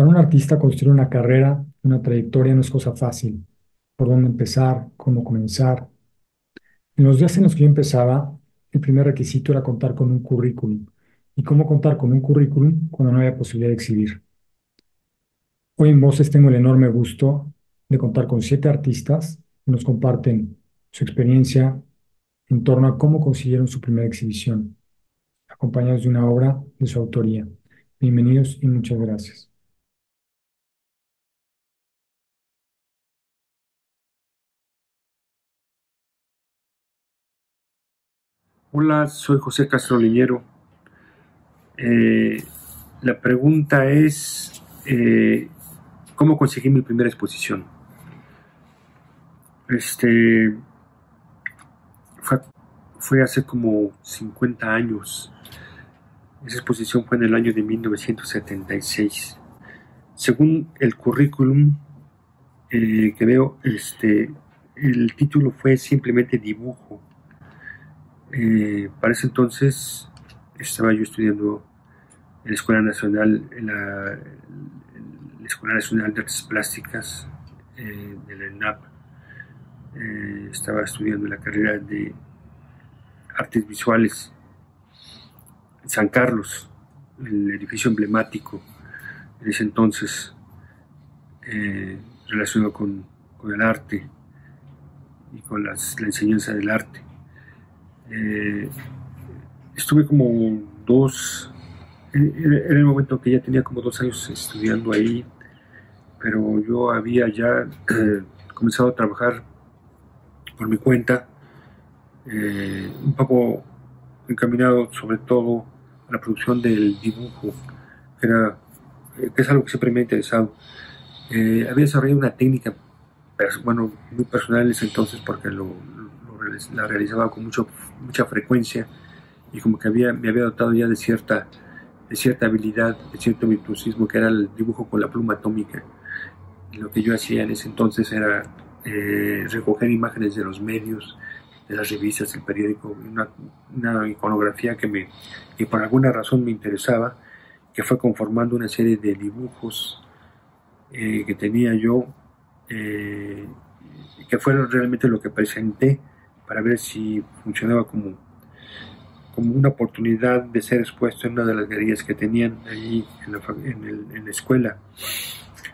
Para un artista construir una carrera, una trayectoria no es cosa fácil. ¿Por dónde empezar? ¿Cómo comenzar? En los días en los que yo empezaba, el primer requisito era contar con un currículum. ¿Y cómo contar con un currículum cuando no había posibilidad de exhibir? Hoy en Voces tengo el enorme gusto de contar con siete artistas que nos comparten su experiencia en torno a cómo consiguieron su primera exhibición, acompañados de una obra de su autoría. Bienvenidos y muchas gracias. Hola, soy José Castro Liñero. Eh, la pregunta es, eh, ¿cómo conseguí mi primera exposición? Este, fue, hace como 50 años. Esa exposición fue en el año de 1976. Según el currículum eh, que veo, este, el título fue simplemente dibujo. Eh, para ese entonces estaba yo estudiando en la Escuela Nacional, en la, Escuela Nacional de Artes Plásticas eh, de la ENAP. estaba estudiando la carrera de artes visuales en San Carlos, el edificio emblemático en ese entonces eh, relacionado con, el arte y con la enseñanza del arte. Eh, estuve como dos, era el momento que ya tenía como dos años estudiando ahí, pero yo había ya eh, comenzado a trabajar por mi cuenta eh, un poco encaminado sobre todo a la producción del dibujo, que, era, eh, que es algo que siempre me ha interesado. Eh, había desarrollado una técnica, bueno, muy personal en ese entonces porque lo, la realizaba con mucho, mucha frecuencia y como que había, me había dotado ya de cierta, de cierta habilidad, de cierto virtuosismo que era el dibujo con la pluma atómica. Y lo que yo hacía en ese entonces era recoger imágenes de los medios, de las revistas, el periódico, una, una iconografía que, me, que por alguna razón me interesaba, que fue conformando una serie de dibujos eh, que tenía yo, eh, que fueron realmente lo que presenté para ver si funcionaba como, como una oportunidad de ser expuesto en una de las galerías que tenían allí en la, en la escuela.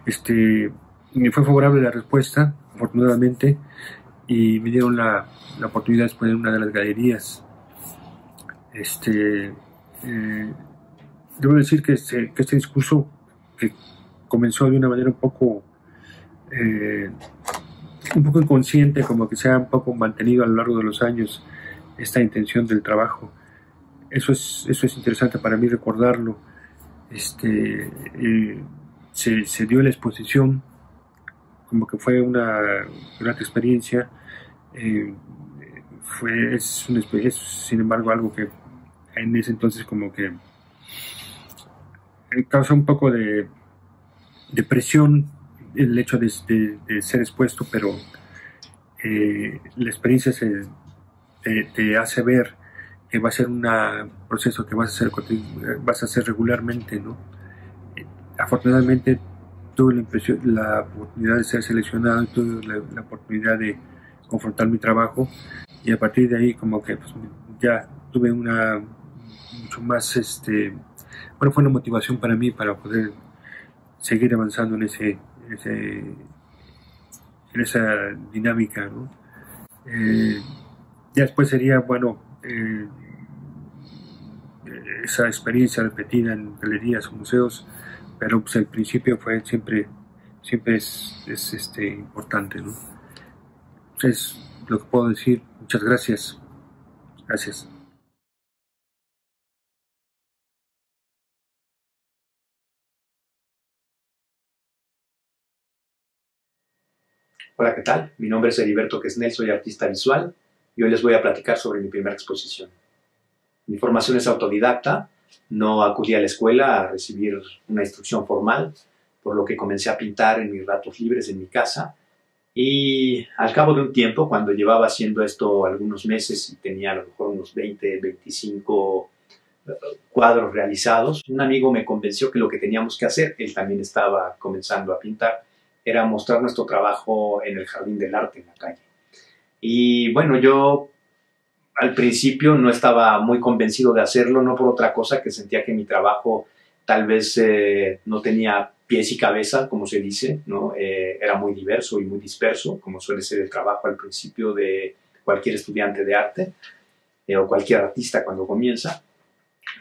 Este, me fue favorable la respuesta, afortunadamente, y me dieron la, la oportunidad de exponer en una de las galerías. Este, eh, debo decir que este, que este, discurso que comenzó de una manera un poco eh, un poco inconsciente, como que se ha un poco mantenido a lo largo de los años esta intención del trabajo. Eso es, eso es interesante para mí recordarlo. Este, eh, se, se, dio la exposición, como que fue una gran experiencia. Eh, fue, es, una, sin embargo, algo que en ese entonces como que eh, causa un poco de, de presión el hecho de, ser expuesto, pero eh, la experiencia te, hace ver que va a ser un proceso que vas a hacer, regularmente, ¿no? Afortunadamente tuve la, oportunidad de ser seleccionado tuve la, la oportunidad de confrontar mi trabajo y a partir de ahí como que pues, ya tuve una mucho más este bueno fue una motivación para mí para poder seguir avanzando en ese, en, esa dinámica. Eh, ya después sería bueno eh, esa experiencia repetida en galerías o museos pero pues el principio fue siempre siempre es, es este importante ¿no? es lo que puedo decir Muchas gracias. Gracias. Hola, ¿qué tal? Mi nombre es Heriberto Quesnel, soy artista visual y hoy les voy a platicar sobre mi primera exposición. Mi formación es autodidacta, no acudí a la escuela a recibir una instrucción formal, por lo que comencé a pintar en mis ratos libres en mi casa y al cabo de un tiempo, cuando llevaba haciendo esto algunos meses y tenía a lo mejor unos 20, 25 cuadros realizados. Un amigo me convenció que lo que teníamos que hacer, él también estaba comenzando a pintar, era mostrar nuestro trabajo en el Jardín del Arte en la calle. Y bueno, yo al principio no estaba muy convencido de hacerlo, no por otra cosa que sentía que mi trabajo tal vez eh, no tenía pies y cabeza, como se dice, ¿no? Eh, era muy diverso y muy disperso, como suele ser el trabajo al principio de cualquier estudiante de arte eh, o cualquier artista cuando comienza.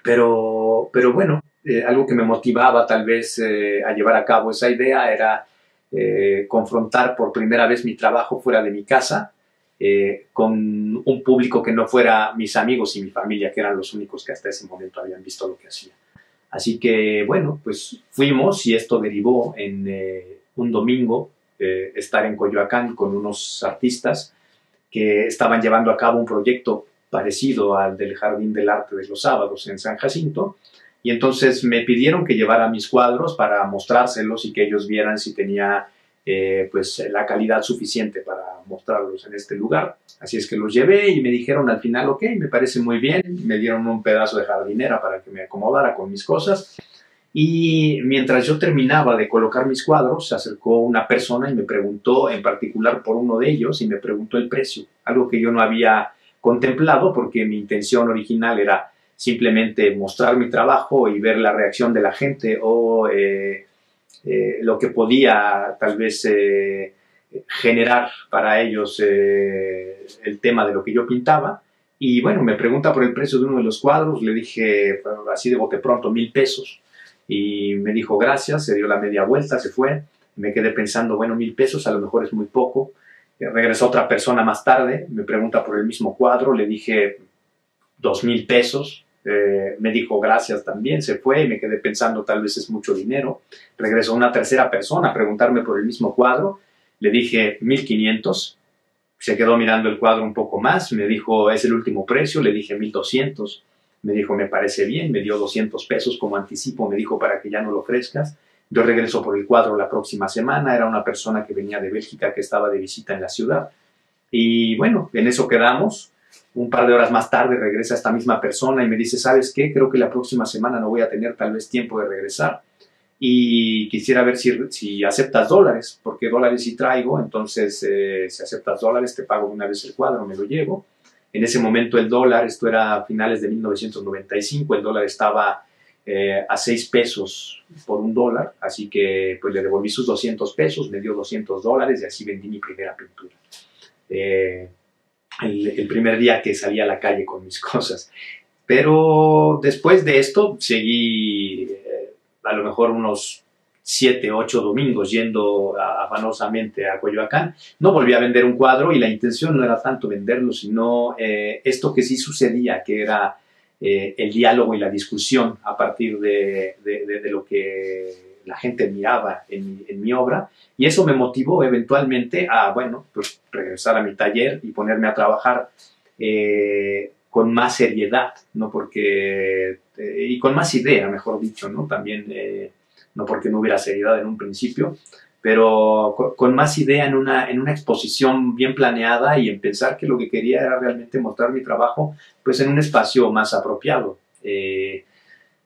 Pero, pero bueno, algo que me motivaba tal vez a llevar a cabo esa idea era confrontar por primera vez mi trabajo fuera de mi casa eh, con un público que no fuera mis amigos y mi familia, que eran los únicos que hasta ese momento habían visto lo que hacía. Así que, bueno, pues fuimos y esto derivó en eh, un domingo eh, estar en Coyoacán con unos artistas que estaban llevando a cabo un proyecto parecido al del Jardín del Arte de los Sábados en San Jacinto. Y entonces me pidieron que llevara mis cuadros para mostrárselos y que ellos vieran si tenía eh, pues la calidad suficiente para mostrarlos en este lugar. Así es que los llevé y me dijeron al final, ok, me parece muy bien, me dieron un pedazo de jardinera para que me acomodara con mis cosas. Y mientras yo terminaba de colocar mis cuadros, se acercó una persona y me preguntó en particular por uno de ellos y me preguntó el precio, algo que yo no había contemplado porque mi intención original era simplemente mostrar mi trabajo y ver la reacción de la gente o eh, eh, lo que podía tal vez eh, generar para ellos el tema de lo que yo pintaba. Y bueno, me pregunta por el precio de uno de los cuadros, le dije así de bote pronto mil pesos y me dijo gracias, se dio la media vuelta, se fue. Me quedé pensando, bueno, mil pesos a lo mejor es muy poco. Regresó otra persona más tarde, me pregunta por el mismo cuadro, le dije dos mil pesos, eh, me dijo gracias también, se fue y me quedé pensando tal vez es mucho dinero. Regresó una tercera persona a preguntarme por el mismo cuadro, le dije 1500, se quedó mirando el cuadro un poco más, me dijo es el último precio, le dije 1200, me dijo me parece bien, me dio 200 pesos como anticipo, me dijo para que ya no lo ofrezcas. Yo regreso por el cuadro la próxima semana, era una persona que venía de Bélgica que estaba de visita en la ciudad. Y bueno, en eso quedamos un par de horas más tarde regresa esta misma persona y me dice, ¿sabes qué? Creo que la próxima semana no voy a tener tal vez tiempo de regresar y quisiera ver si, si aceptas dólares, porque dólares sí traigo, entonces eh, si aceptas dólares te pago una vez el cuadro, me lo llevo. En ese momento el dólar, esto era a finales de 1995, el dólar estaba eh, a 6 pesos por un dólar, así que pues le devolví sus 200 pesos, me dio 200 dólares y así vendí mi primera pintura. Eh, el, primer día que salí a la calle con mis cosas. Pero después de esto seguí eh, a lo mejor unos siete, ocho domingos yendo afanosamente a Coyoacán. No volví a vender un cuadro y la intención no era tanto venderlo, sino eh, esto que sí sucedía, que era eh, el diálogo y la discusión a partir de, de lo que la gente miraba en mi, obra y eso me motivó eventualmente a, bueno, pues regresar a mi taller y ponerme a trabajar eh, con más seriedad, ¿no? Porque, eh, y con más idea, mejor dicho, ¿no? También, eh, no porque no hubiera seriedad en un principio, pero con, más idea en una, en una exposición bien planeada y en pensar que lo que quería era realmente mostrar mi trabajo, pues en un espacio más apropiado.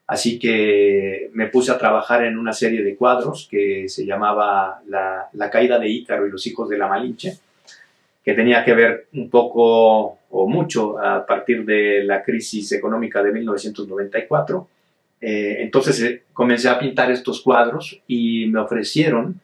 Así que me puse a trabajar en una serie de cuadros que se llamaba La, caída de Ícaro y los hijos de la Malinche, que tenía que ver un poco o mucho a partir de la crisis económica de 1994. Eh, entonces eh, comencé a pintar estos cuadros y me ofrecieron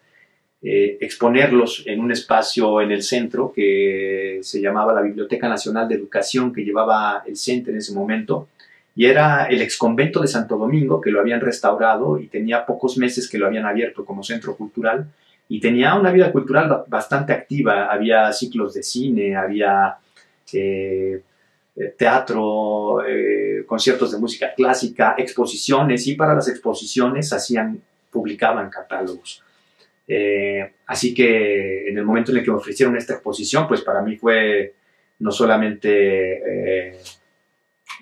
eh, exponerlos en un espacio en el centro que se llamaba la Biblioteca Nacional de Educación que llevaba el centro en ese momento y era el exconvento de Santo Domingo, que lo habían restaurado y tenía pocos meses que lo habían abierto como centro cultural, y tenía una vida cultural bastante activa, había ciclos de cine, había eh, eh, teatro, eh, conciertos de música clásica, exposiciones, y para las exposiciones hacían, publicaban catálogos. así que en el momento en el que me ofrecieron esta exposición, pues para mí fue no solamente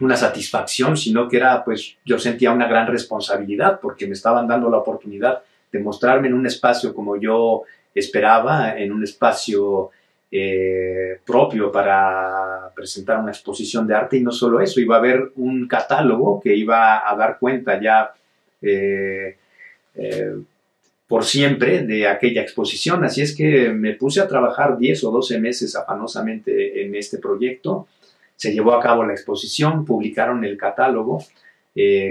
una satisfacción, sino que era, pues yo sentía una gran responsabilidad porque me estaban dando la oportunidad de mostrarme en un espacio como yo esperaba, en un espacio eh, propio para presentar una exposición de arte y no solo eso, iba a haber un catálogo que iba a dar cuenta ya eh, eh, por siempre de aquella exposición. Así es que me puse a trabajar 10 o 12 meses afanosamente en este proyecto. Se llevó a cabo la exposición, publicaron el catálogo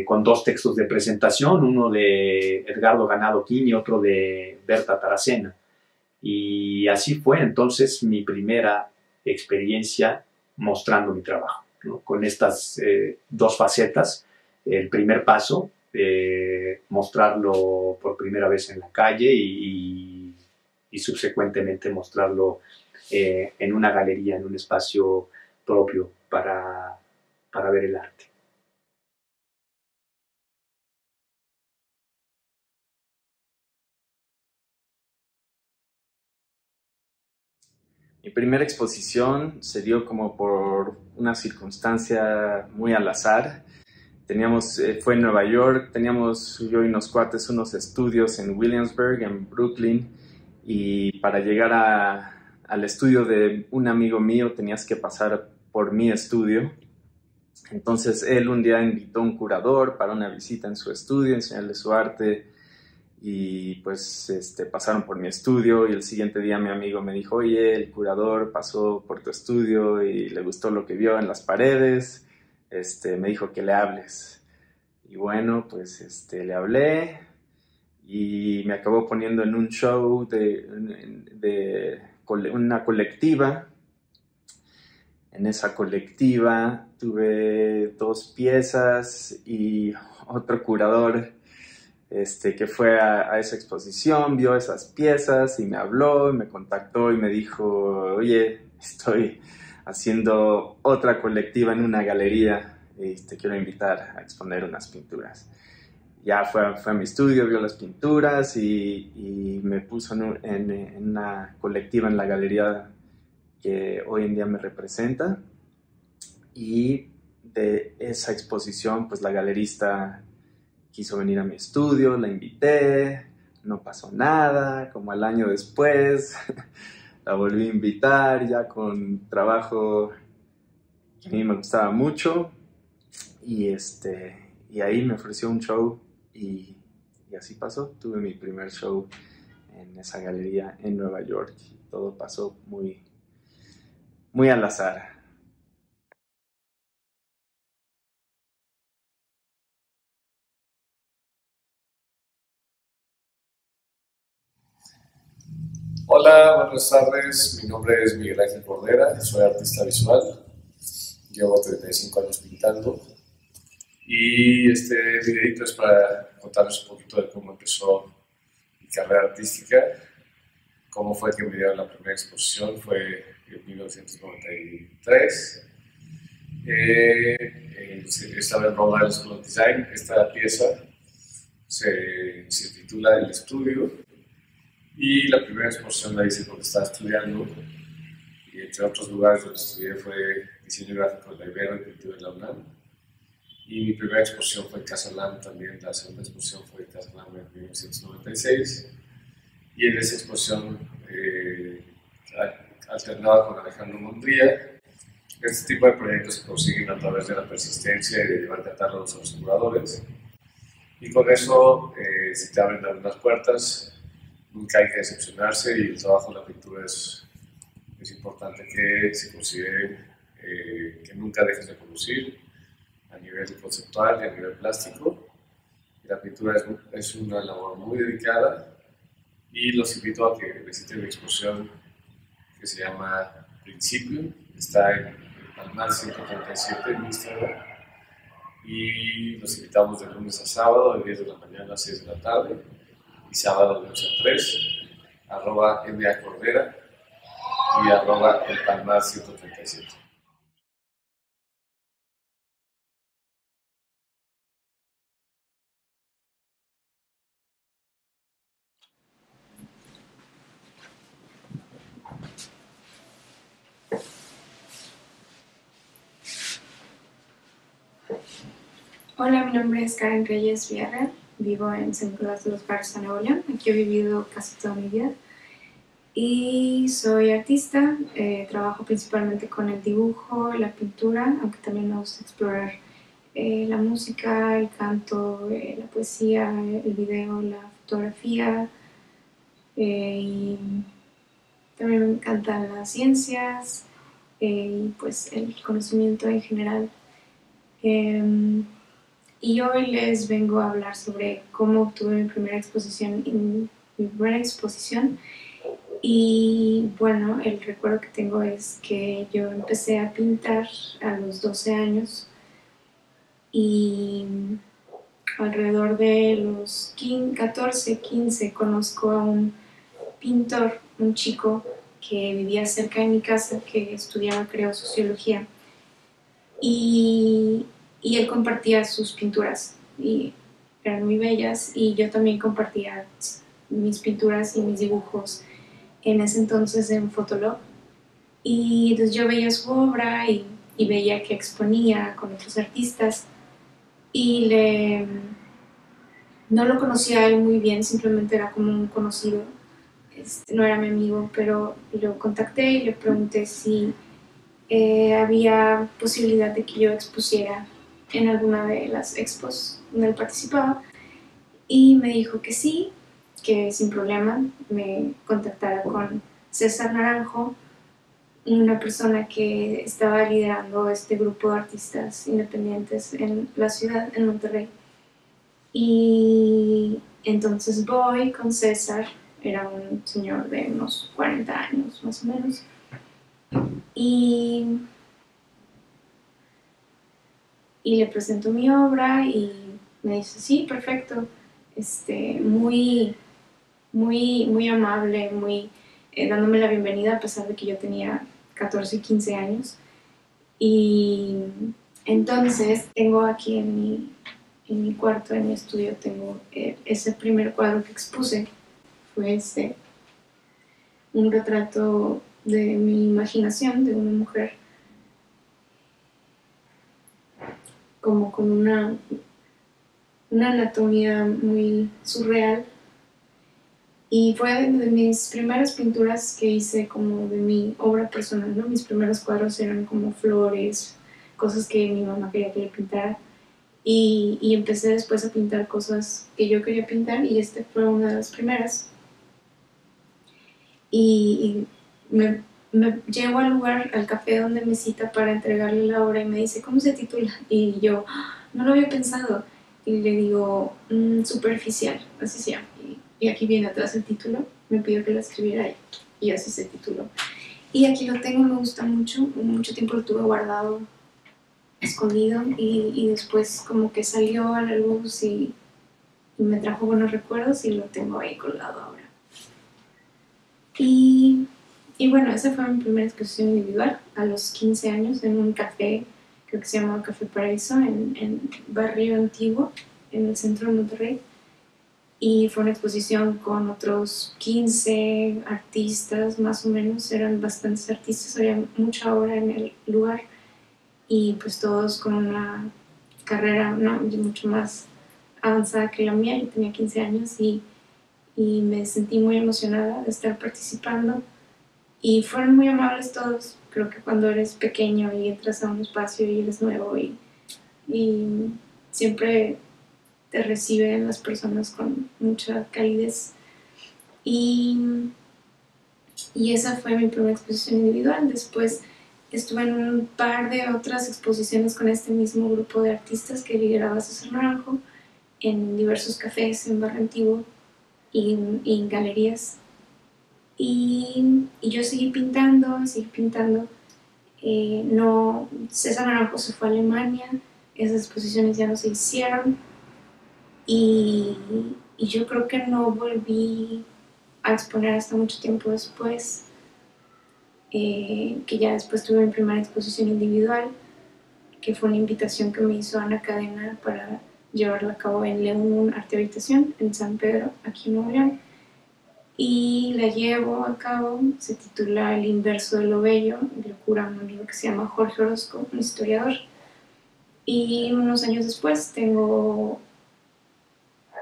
con dos textos de presentación, uno de Edgardo Ganado Quín y otro de Berta Taracena. Y así fue entonces mi primera experiencia mostrando mi trabajo, con estas eh, dos facetas. El primer paso, eh, mostrarlo por primera vez en la calle y, subsecuentemente mostrarlo eh, en una galería, en un espacio propio para ver el arte. Mi primera exposición se dio como por una circunstancia muy al azar. Teníamos, eh, fue en Nueva York, teníamos yo y unos cuates unos estudios en Williamsburg, en Brooklyn, y para llegar a, al estudio de un amigo mío tenías que pasar por mi estudio. Entonces él un día invitó a un curador para una visita en su estudio, enseñarle su arte, y pues este, pasaron por mi estudio y el siguiente día mi amigo me dijo, oye, el curador pasó por tu estudio y le gustó lo que vio en las paredes, este, me dijo que le hables. Y bueno, pues este, le hablé y me acabó poniendo en un show de, de una colectiva. En esa colectiva tuve dos piezas y otro curador este, que fue a, esa exposición, vio esas piezas y me habló, y me contactó y me dijo, oye, estoy haciendo otra colectiva en una galería y te quiero invitar a exponer unas pinturas. Ya fue, fue a mi estudio, vio las pinturas y, me puso en, en, una colectiva en la galería que hoy en día me representa. Y de esa exposición, pues la galerista quiso venir a mi estudio, la invité, no pasó nada, como al año después la volví a invitar ya con trabajo que a mí me gustaba mucho y este y ahí me ofreció un show y, así pasó, tuve mi primer show en esa galería en Nueva York y todo pasó muy muy al azar. Hola, buenas tardes. Mi nombre es Miguel Ángel Cordera, soy artista visual. Llevo 35 años pintando. Y este videito es para contarles un poquito de cómo empezó mi carrera artística, cómo fue que me dieron la primera exposición, fue en 1993. Eh, estaba en Rhode Island School of Design. Esta pieza se, se titula El Estudio y la primera exposición la hice porque estaba estudiando, y entre otros lugares donde estudié fue diseño gráfico de la Ibero y pintura de la UNAM. Y mi primera exposición fue en Casalam también, la segunda exposición fue en Casalam en 1996. Y en esa exposición eh, alternaba con Alejandro Mondría. Este tipo de proyectos se consiguen a través de la persistencia y de llevar catálogos a los curadores. Y con eso eh, se te abren algunas puertas nunca hay que decepcionarse y el trabajo de la pintura es, es importante que se considere eh, que nunca dejes de producir a nivel conceptual y a nivel plástico. la pintura es, es, una labor muy dedicada y los invito a que visiten mi exposición que se llama Principio, está en Palmar 137 en Instagram y los invitamos de lunes a sábado, de 10 de la mañana a 6 de la tarde y sábado de 8 a 3, arroba MA Cordera y arroba el Palmar 137. Hola, mi nombre es Karen Reyes Villarreal vivo en San Nicolás de los Barrios, San Nuevo León. Aquí he vivido casi toda mi vida. y soy artista, eh, trabajo principalmente con el dibujo, la pintura, aunque también me gusta explorar eh, la música, el canto, eh, la poesía, el video, la fotografía. y también me encantan las ciencias y pues el conocimiento en general. Y hoy les vengo a hablar sobre cómo obtuve mi primera exposición, mi primera exposición y bueno, el recuerdo que tengo es que yo empecé a pintar a los 12 años y alrededor de los 14, 15 conozco a un pintor, un chico que vivía cerca de mi casa, que estudiaba, creo, sociología. Y, y él compartía sus pinturas y eran muy bellas y yo también compartía mis pinturas y mis dibujos en ese entonces en Fotolog. Y entonces yo veía su obra y, veía que exponía con otros artistas y le, no lo conocía él muy bien, simplemente era como un conocido, este, no era mi amigo, pero lo contacté y le pregunté si eh, había posibilidad de que yo expusiera en alguna de las expos donde él participaba y me dijo que sí, que sin problema me contactara con César Naranjo, una persona que estaba liderando este grupo de artistas independientes en la ciudad, en Monterrey. Y entonces voy con César, era un señor de unos 40 años más o menos, y, y le presento mi obra y me dice, sí, perfecto, este, muy muy, muy amable, muy eh, dándome la bienvenida a pesar de que yo tenía 14 y 15 años. Y entonces tengo aquí en mi, en mi cuarto, en mi estudio, tengo eh, ese primer cuadro que expuse. Fue este, un retrato de mi imaginación de una mujer como con una, una anatomía muy surreal y fue de mis primeras pinturas que hice como de mi obra personal. Mis primeros cuadros eran como flores, cosas que mi mamá quería que. Y, y, empecé después a pintar cosas que yo quería pintar y este fue una de las primeras. Y, me, me, llego al lugar, al café donde me cita para entregarle la obra y me dice, ¿cómo se titula? Y yo, ah, no lo había pensado. Y le digo, mm, superficial, así se llama y aquí viene atrás el título, me pidió que lo escribiera y así se tituló. Y aquí lo tengo, me gusta mucho, mucho tiempo lo tuve guardado, escondido, y, y después como que salió a la luz y, y, me trajo buenos recuerdos y lo tengo ahí colgado ahora. Y, y bueno, esa fue mi primera exposición individual a los 15 años en un café, creo que se llamaba Café Paraíso, en, en Barrio Antiguo, en el centro de Monterrey. Y fue una exposición con otros 15 artistas más o menos, eran bastantes artistas, había mucha obra en el lugar. Y pues todos con una carrera mucho más avanzada que la mía, yo tenía 15 años y, y me sentí muy emocionada de estar participando y fueron muy amables todos, creo que cuando eres pequeño y entras a un espacio y eres nuevo y, y siempre te reciben las personas con mucha calidez. Y, y esa fue mi primera exposición individual. Después estuve en un par de otras exposiciones con este mismo grupo de artistas que lideraba César Naranjo en diversos cafés en Barrio Antiguo y, en galerías. Y, yo seguí pintando, seguí pintando. Eh, no, César Naranjo se fue a Alemania, esas exposiciones ya no se hicieron y, yo creo que no volví a exponer hasta mucho tiempo después, eh, que ya después tuve mi primera exposición individual, que fue una invitación que me hizo Ana Cadena para llevarla a cabo en León Arte Habitación, en San Pedro, aquí en Nuevo León. Y la llevo a cabo, se titula El inverso de lo bello, le cura un amigo que se llama Jorge Orozco, un historiador. Y unos años después tengo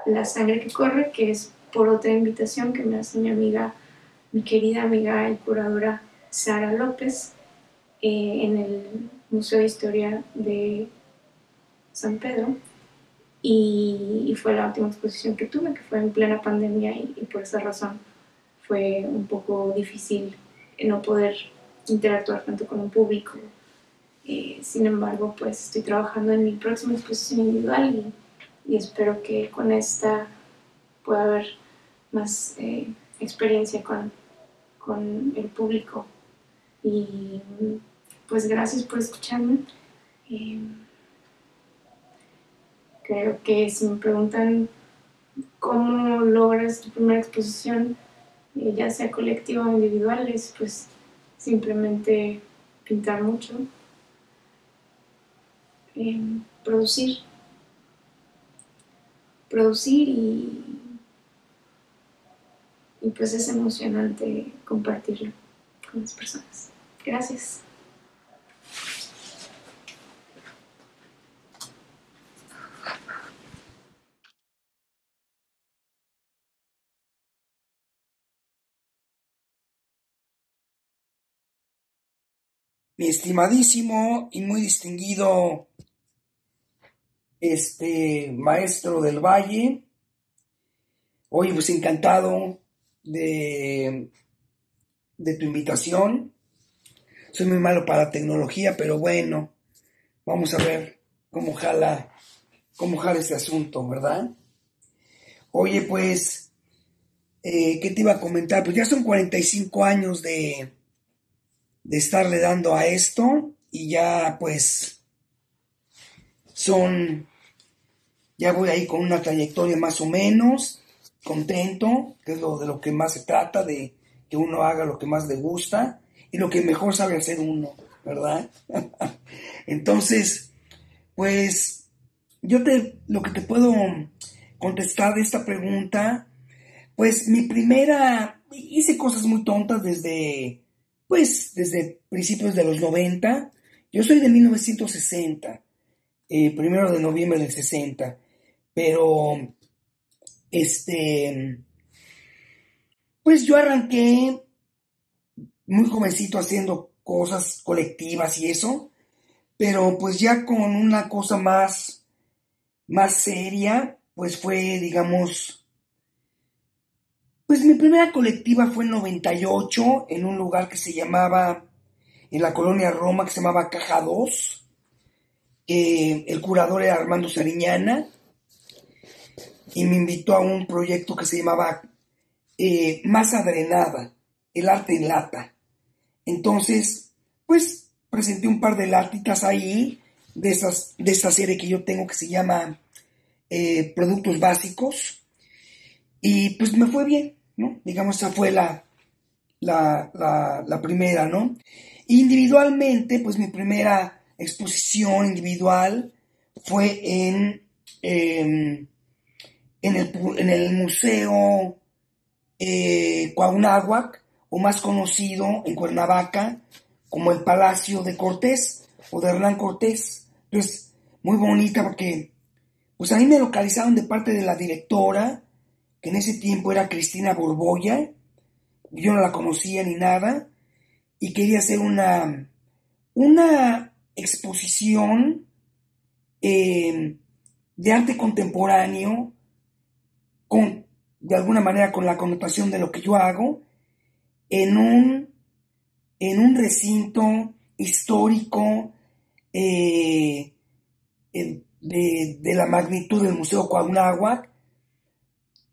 la sangre que corre, que es por otra invitación que me hace mi amiga mi querida amiga y curadora Sara López eh, en el Museo de Historia de San Pedro y, fue la última exposición que tuve, que fue en plena pandemia y, por esa razón fue un poco difícil no poder interactuar tanto con un público. Eh, sin embargo, pues estoy trabajando en mi próxima exposición individual y, espero que con esta pueda haber más eh, experiencia con, con el público. Y pues gracias por escucharme. Eh, creo que si me preguntan cómo logras tu primera exposición, ya sea colectiva o individual, es pues simplemente pintar mucho, eh, producir, producir y, y pues es emocionante compartirlo con las personas. Gracias. Mi estimadísimo y muy distinguido este maestro del Valle. Hoy pues encantado de, de tu invitación. Soy muy malo para tecnología, pero bueno, vamos a ver cómo jala, cómo jala este asunto, ¿verdad? Oye, pues, eh, ¿qué te iba a comentar? Pues ya son 45 años de, de estarle dando a esto y ya pues son, ya voy ahí con una trayectoria más o menos, contento, que es lo de lo que más se trata, de que uno haga lo que más le gusta y lo que mejor sabe hacer uno, ¿verdad? Entonces, pues yo te, lo que te puedo contestar de esta pregunta, pues mi primera, hice cosas muy tontas desde pues desde principios de los 90. Yo soy de 1960, eh, primero de noviembre del 60, pero este, pues yo arranqué muy jovencito haciendo cosas colectivas y eso, pero pues ya con una cosa más, más seria, pues fue, digamos, pues mi primera colectiva fue en 98, en un lugar que se llamaba, en la colonia Roma, que se llamaba Caja 2. el curador era Armando Sariñana. Y me invitó a un proyecto que se llamaba eh, Masa Drenada, el arte en lata. Entonces, pues presenté un par de latitas ahí, de, esas, de serie que yo tengo que se llama eh, Productos Básicos. Y pues me fue bien. Digamos, esa fue la, la, primera, ¿no? Individualmente, pues mi primera exposición individual fue en, em, en, el, Museo eh, o más conocido en Cuernavaca como el Palacio de Cortés o de Hernán Cortés. Entonces, muy bonita porque, pues ahí me localizaron de parte de la directora, que en ese tiempo era Cristina Borboya, yo no la conocía ni nada, y quería hacer una, una exposición eh, de arte contemporáneo, con, de alguna manera con la connotación de lo que yo hago, en un, en un recinto histórico eh, de, de, la magnitud del Museo Coahunáhuac,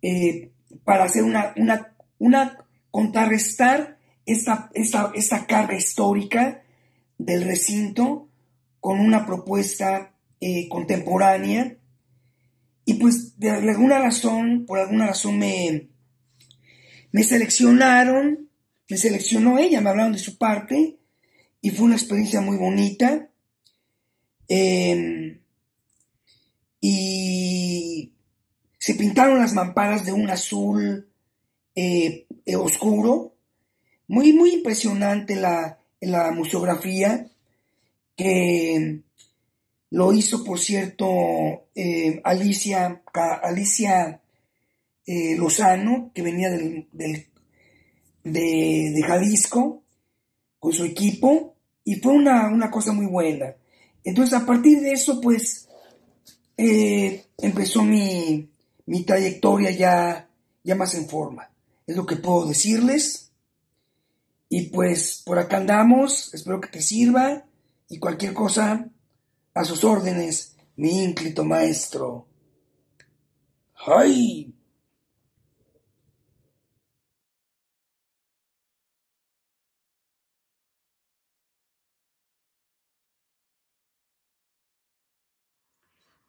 eh, para hacer una, una, una contrarrestar esta, esta, carga histórica del recinto con una propuesta eh, contemporánea. Y pues de alguna razón, por alguna razón me, me seleccionaron, me seleccionó ella, me hablaron de su parte y fue una experiencia muy bonita. Em, y se pintaron las mamparas de un azul eh, eh, oscuro. Muy, muy impresionante la, la museografía que lo hizo, por cierto, eh, Alicia, Alicia Lozano, que venía del, de, de Jalisco con su equipo y fue una, una, cosa muy buena. Entonces a partir de eso pues empezó mi, mi trayectoria ya, ya más en forma. Es lo que puedo decirles. Y pues por acá andamos, espero que te sirva y cualquier cosa a sus órdenes, mi ínclito maestro. ¡Ay!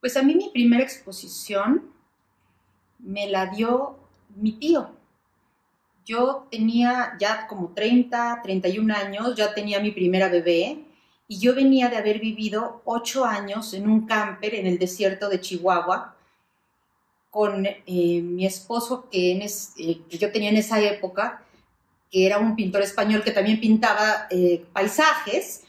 Pues a mí mi primera exposición me la dio mi tío. Yo tenía ya como 30, 31 años, ya tenía mi primera bebé y yo venía de haber vivido ocho años en un camper en el desierto de Chihuahua con eh, mi esposo eh, que yo tenía en esa época, que era un pintor español que también pintaba eh, paisajes.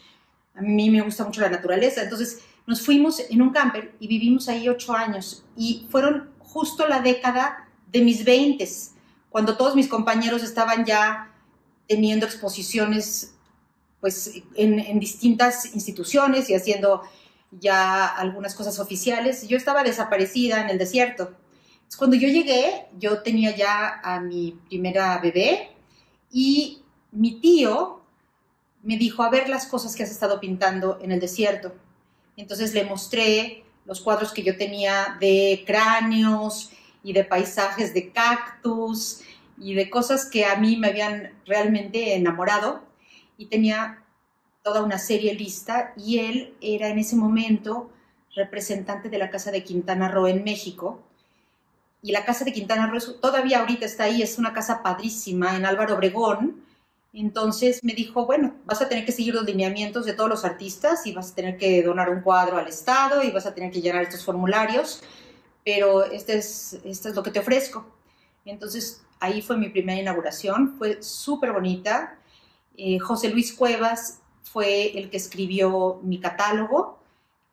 A mí me gusta mucho la naturaleza, entonces nos fuimos en un camper y vivimos ahí ocho años y fueron justo la década de mis veintes, cuando todos mis compañeros estaban ya teniendo exposiciones pues en, en, distintas instituciones y haciendo ya algunas cosas oficiales. Yo estaba desaparecida en el desierto. cuando yo llegué, yo tenía ya a mi primera bebé y mi tío me dijo, a ver las cosas que has estado pintando en el desierto. Entonces le mostré los cuadros que yo tenía de cráneos y de paisajes de cactus y de cosas que a mí me habían realmente enamorado. Y tenía toda una serie lista y él era en ese momento representante de la Casa de Quintana Roo en México. Y la Casa de Quintana Roo todavía ahorita está ahí, es una casa padrísima en Álvaro Obregón entonces me dijo, bueno, vas a tener que seguir los lineamientos de todos los artistas y vas a tener que donar un cuadro al Estado y vas a tener que llenar estos formularios, pero este es, esto es lo que te ofrezco. Entonces ahí fue mi primera inauguración, fue súper bonita. Eh, José Luis Cuevas fue el que escribió mi catálogo,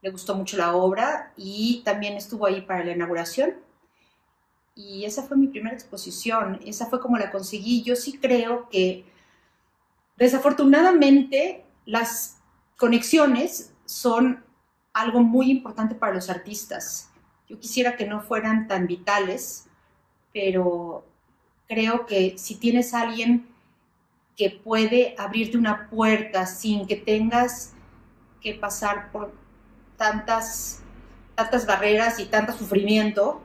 le gustó mucho la obra y también estuvo ahí para la inauguración. Y esa fue mi primera exposición, esa fue como la conseguí. Yo sí creo que Desafortunadamente, las conexiones son algo muy importante para los artistas. Yo quisiera que no fueran tan vitales, pero creo que si tienes alguien que puede abrirte una puerta sin que tengas que pasar por tantas, tantas barreras y tanto sufrimiento,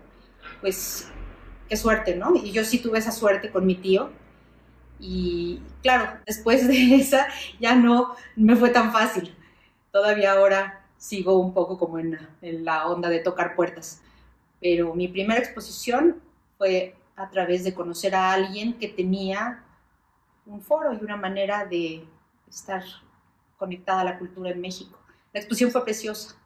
pues qué suerte, ¿no? Y yo sí tuve esa suerte con mi tío y claro, después de esa ya no me fue tan fácil. Todavía ahora sigo un poco como en, la onda de tocar puertas. Pero mi primera exposición fue a través de conocer a alguien que tenía un foro y una manera de estar conectada a la cultura en México. La exposición fue preciosa.